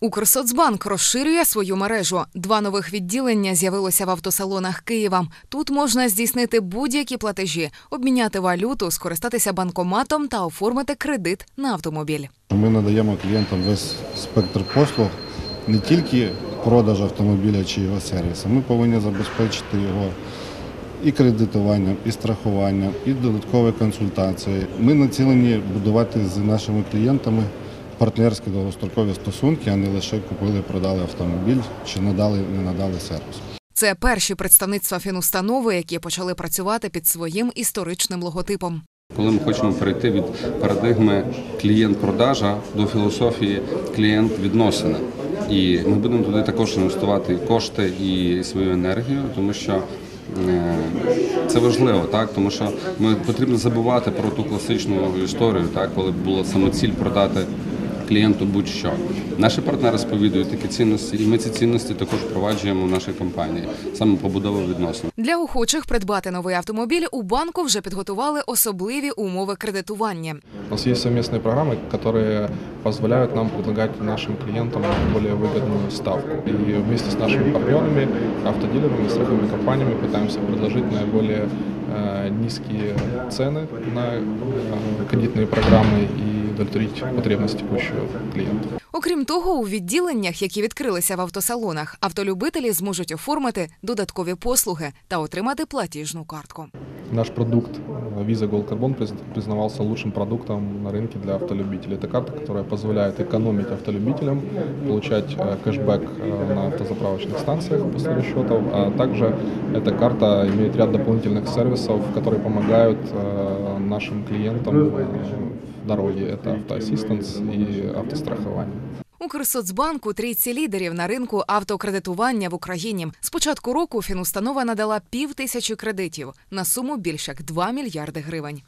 Укрсоцбанк розширює свою мережу. Два нових відділення з'явилося в автосалонах Києва. Тут можна здійснити будь-які платежі, обміняти валюту, скористатися банкоматом та оформити кредит на автомобіль. Ми надаємо клієнтам весь спектр послуг, не тільки продаж автомобіля чи його сервісу. Ми повинні забезпечити його і кредитуванням, і страхуванням, і додаткові консультації. Ми націлені будувати з нашими клієнтами партнерські довгострокові стосунки, а не лише купили, продали автомобіль чи надали, не надали сервіс. Це перші представництва фінустанови, які почали працювати під своїм історичним логотипом. Коли ми хочемо перейти від парадигми клієнт-продажа до філософії клієнт-відносини. І ми будемо туди також інвестувати і кошти і свою енергію, тому що е, це важливо, так тому що ми потрібно забувати про ту класичну історію, так коли була самоціль продати клієнту будь-що. Наші партнери сповідують такі цінності, і ми ці цінності також впроваджуємо в нашій компанії, саме побудова відносин. Для охочих придбати новий автомобіль у банку вже підготували особливі умови кредитування. У нас есть совместные программы, которые позволяют нам предлагать нашим клиентам более выгодную ставку. И вместе с нашими партнерами, автодилерами, страховыми компаниями пытаемся предложить наиболее э, низкие цены на э, кредитные программы и удовлетворить потребности текущего клиента. Окрім того, у відділеннях, які відкрилися в автосалонах, автолюбителі зможуть оформити додаткові послуги та отримати платіжну картку. Наш продукт э, Visa Gold Carbon приз- признавался лучшим продуктом на рынке для автолюбителей. Это карта, которая позволяет экономить автолюбителям, получать э, кэшбэк э, на автозаправочных станциях после расчетов, а также эта карта имеет ряд дополнительных сервисов, которые помогают нашим клиентам в дороге. Это автоассистенс и автострахование. Укрсоцбанк у трійці лідерів на ринку автокредитування в Україні. З початку року фінустанова надала пів тисячі кредитів на суму більш як 2 мільярди гривень.